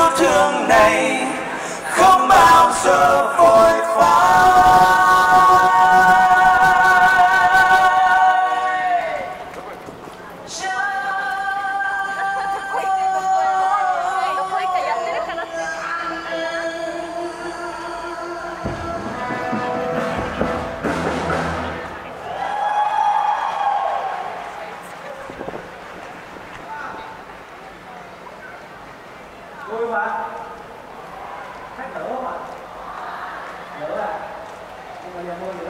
Yêu thương này không bao giờ vội phai không